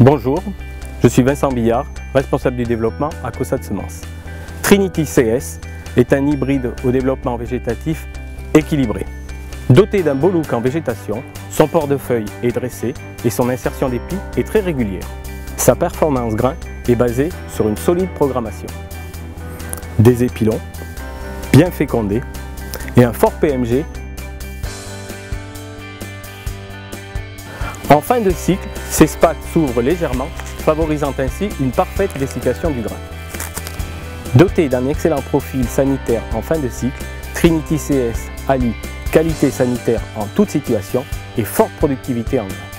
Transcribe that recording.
Bonjour, je suis Vincent Billard, responsable du développement à COSAT Semences. Trinity CS est un hybride au développement végétatif équilibré. Doté d'un beau look en végétation, son portefeuille est dressé et son insertion d'épis est très régulière. Sa performance grain est basée sur une solide programmation. Des épis longs, bien fécondés et un fort PMG. En fin de cycle, ces spats s'ouvrent légèrement, favorisant ainsi une parfaite dessiccation du grain. Doté d'un excellent profil sanitaire en fin de cycle, Trinity CS allie qualité sanitaire en toute situation et forte productivité en grain.